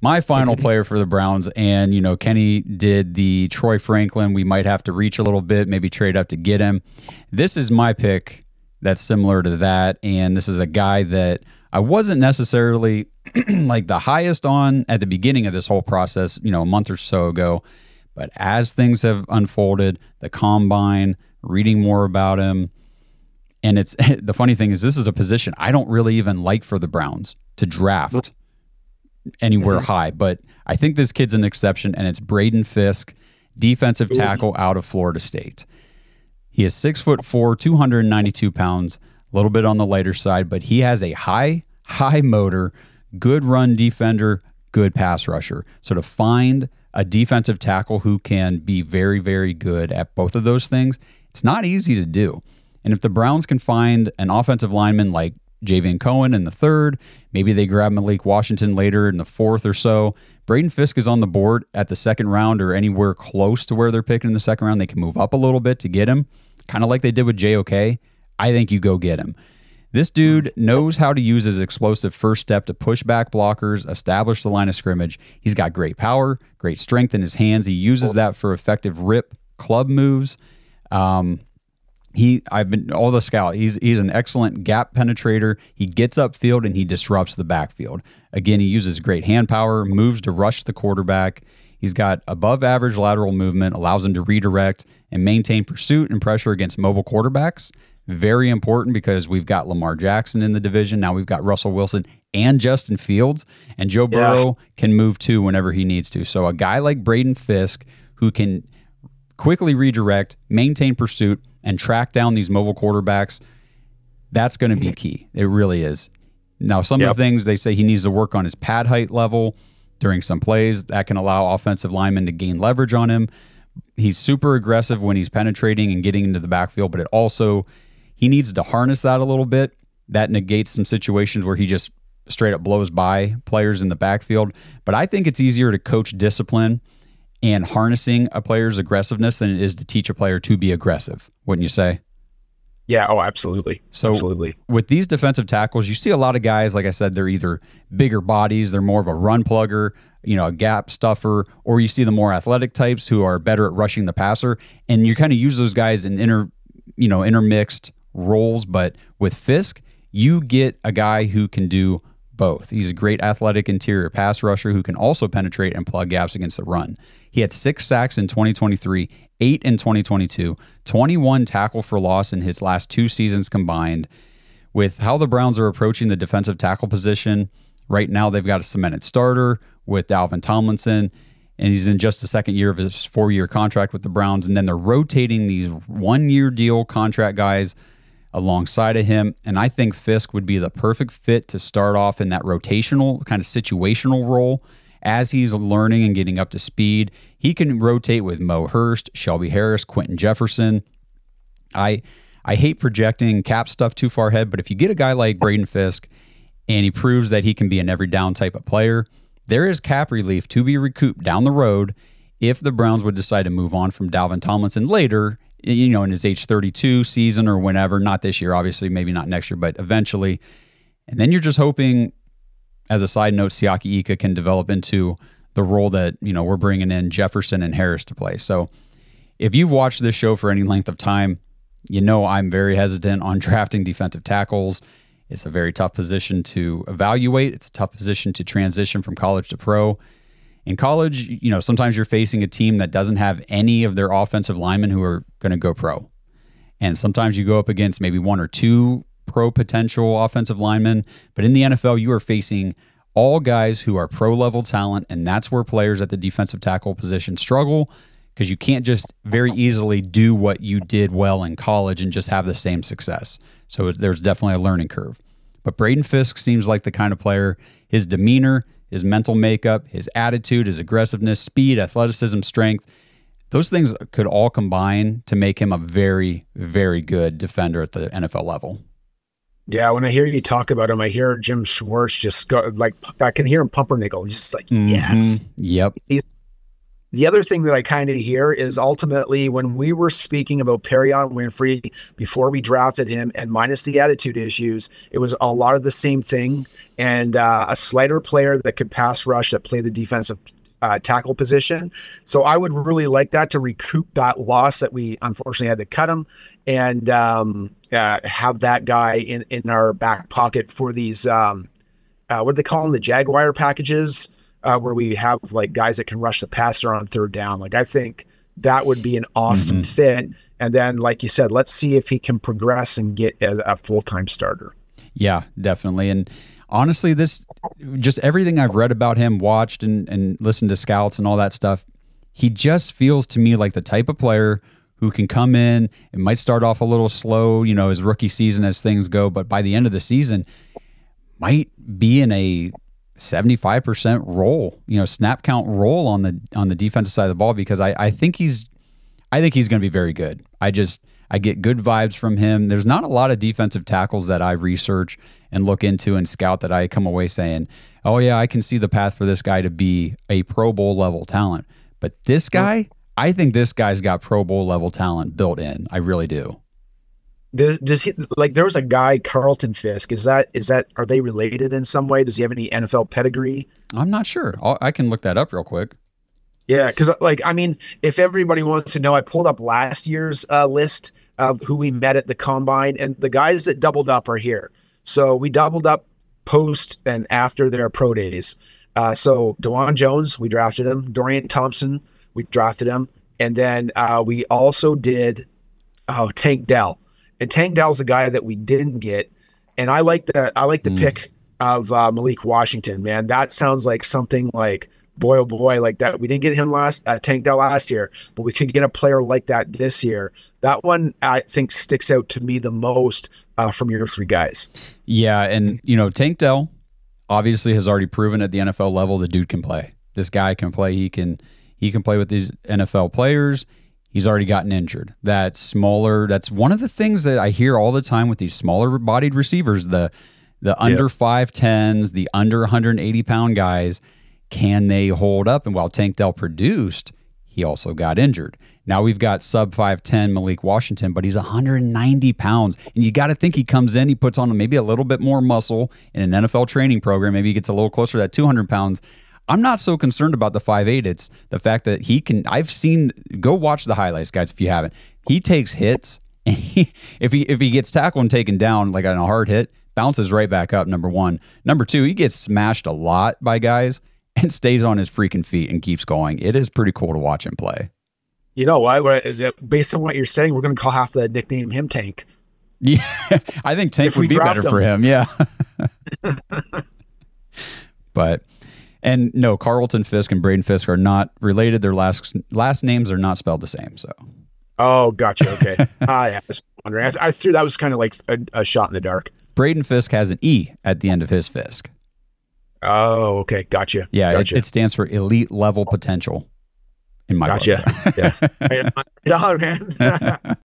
my final player for the Browns, and you know, Kenny did the Troy Franklin. We might have to reach a little bit, maybe trade up to get him. This is my pick that's similar to that, and this is a guy that I wasn't necessarily like the highest on at the beginning of this whole process, you know, a month or so ago. But as things have unfolded, the combine, reading more about him, and it's the funny thing is this is a position I don't really even like for the Browns to draft anywhere mm-hmm. high, but I think this kid's an exception, and it's Braden Fiske, defensive tackle out of Florida State. He is six foot four, 292 pounds, a little bit on the lighter side, but he has a high, high motor, good run defender, good pass rusher. So to find a defensive tackle who can be very, very good at both of those things, it's not easy to do. And if the Browns can find an offensive lineman like Javion Cohen in the third. Maybe they grab Malik Washington later in the fourth or so. Braden Fiske is on the board at the second round or anywhere close to where they're picking in the second round. They can move up a little bit to get him, kind of like they did with JOK. I think you go get him. This dude knows how to use his explosive first step to push back blockers, establish the line of scrimmage. He's got great power, great strength in his hands. He uses that for effective rip club moves. Um, he I've been all the scout. He's he's an excellent gap penetrator. He gets upfield and he disrupts the backfield. Again, he uses great hand power, moves to rush the quarterback. He's got above average lateral movement, allows him to redirect and maintain pursuit and pressure against mobile quarterbacks. Very important because we've got Lamar Jackson in the division. Now we've got Russell Wilson and Justin Fields, and Joe Burrow yeah. can move too whenever he needs to. So a guy like Braden Fiske who can quickly redirect, maintain pursuit, and track down these mobile quarterbacks, that's going to be key. It really is. Now, some yep. of the things they say he needs to work on his pad height level during some plays that can allow offensive linemen to gain leverage on him. He's super aggressive when he's penetrating and getting into the backfield, but it also he needs to harness that a little bit. That negates some situations where he just straight up blows by players in the backfield. But I think it's easier to coach discipline and harnessing a player's aggressiveness than it is to teach a player to be aggressive, wouldn't you say? Yeah, oh, absolutely. So, absolutely. with these defensive tackles, you see a lot of guys, like I said, they're either bigger bodies, they're more of a run plugger, you know, a gap stuffer, or you see the more athletic types who are better at rushing the passer. And you kind of use those guys in inter, you know, intermixed roles. But with Fiske, you get a guy who can do both. He's a great athletic interior pass rusher who can also penetrate and plug gaps against the run. He had six sacks in 2023, eight in 2022, 21 tackle for loss in his last two seasons combined. With how the Browns are approaching the defensive tackle position, right now they've got a cemented starter with Dalvin Tomlinson, and he's in just the second year of his four year contract with the Browns. And then they're rotating these one year deal contract guys alongside of him. And I think Fiske would be the perfect fit to start off in that rotational kind of situational role as he's learning and getting up to speed. He can rotate with Mo Hurst, Shelby Harris, Quinton Jefferson. I I hate projecting cap stuff too far ahead, but if you get a guy like Braden Fiske and he proves that he can be an every down type of player, there is cap relief to be recouped down the road if the Browns would decide to move on from Dalvin Tomlinson later you know, in his age 32 season or whenever, not this year, obviously, maybe not next year, but eventually. And then you're just hoping, as a side note, Siaki Ika can develop into the role that, you know, we're bringing in Jefferson and Harris to play. So if you've watched this show for any length of time, you know I'm very hesitant on drafting defensive tackles. It's a very tough position to evaluate. It's a tough position to transition from college to pro. In college, you know, sometimes you're facing a team that doesn't have any of their offensive linemen who are going to go pro. And sometimes you go up against maybe one or two pro potential offensive linemen. But in the NFL, you are facing all guys who are pro level talent. And that's where players at the defensive tackle position struggle because you can't just very easily do what you did well in college and just have the same success. So there's definitely a learning curve. But Braden Fiske seems like the kind of player, his demeanor, his mental makeup, his attitude, his aggressiveness, speed, athleticism, strength. Those things could all combine to make him a very, very good defender at the NFL level. Yeah, when I hear you talk about him, I hear Jim Schwartz just go like I can hear him pumpernickel. He's just like, mm-hmm. yes, yep. He's, the other thing that I kind of hear is ultimately when we were speaking about Perrion Winfrey before we drafted him, and minus the attitude issues, it was a lot of the same thing. And uh, a slighter player that could pass rush, that play the defensive uh, tackle position. So I would really like that to recoup that loss that we unfortunately had to cut him, and um, uh, have that guy in in our back pocket for these. Um, uh, what do they call them? The Jaguar packages uh, where we have like guys that can rush the passer on third down. Like I think that would be an awesome mm-hmm. fit. And then, like you said, let's see if he can progress and get a, a full time starter. Yeah, definitely. And honestly, this just everything I've read about him, watched and, and listened to scouts and all that stuff, he just feels to me like the type of player who can come in. It might start off a little slow, you know, his rookie season as things go, but by the end of the season, might be in a 75% roll, you know, snap count roll on the on the defensive side of the ball because I, I think he's I think he's going to be very good. I just I get good vibes from him. There's not a lot of defensive tackles that I research and look into and scout that I come away saying, "Oh yeah, I can see the path for this guy to be a Pro Bowl level talent." But this guy, I think this guy's got Pro Bowl level talent built in. I really do. Does, does he like there was a guy Carlton Fisk? Is that is that are they related in some way? Does he have any NFL pedigree? I'm not sure. I'll, i can look that up real quick. Yeah, because like I mean, if everybody wants to know, I pulled up last year's uh, list of who we met at the combine, and the guys that doubled up are here. So we doubled up post and after their pro days. Uh, so Dawand Jones, we drafted him. Dorian Thompson, we drafted him, and then uh, we also did oh Tank Dell. And Tank Dell's a guy that we didn't get. And I like the I like the mm. pick of uh, Malik Washington, man. That sounds like something like boy oh boy, like that. We didn't get him last uh, Tank Dell last year, but we could get a player like that this year. That one I think sticks out to me the most uh, from your three guys. Yeah, and you know Tank Dell obviously has already proven at the NFL level the dude can play. This guy can play. He can he can play with these NFL players he's already gotten injured. That smaller, that's one of the things that I hear all the time with these smaller bodied receivers, the the under yep. 5'10s, the under 180 pound guys, can they hold up? And while Tank Dell produced, he also got injured. Now we've got sub 5'10 Malik Washington, but he's 190 pounds. And you got to think he comes in, he puts on maybe a little bit more muscle in an NFL training program. Maybe he gets a little closer to that 200 pounds. I'm not so concerned about the five eight. It's the fact that he can. I've seen. Go watch the highlights, guys, if you haven't. He takes hits, and he, if he if he gets tackled and taken down like on a hard hit, bounces right back up. Number one. Number two, he gets smashed a lot by guys and stays on his freaking feet and keeps going. It is pretty cool to watch him play. You know what? Based on what you're saying, we're going to call half the nickname him Tank. Yeah, I think Tank if would be better him. for him. Yeah. but and no, Carlton Fisk and Braden Fiske are not related. Their last last names are not spelled the same. So. Oh, gotcha. Okay. I was wondering. I, th- I threw that was kind of like a, a, shot in the dark. Braden Fiske has an E at the end of his Fisk. Oh, okay. Gotcha. Yeah, gotcha. It, it, stands for elite level potential. In my gotcha. yes. yeah, man.